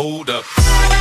Hold up.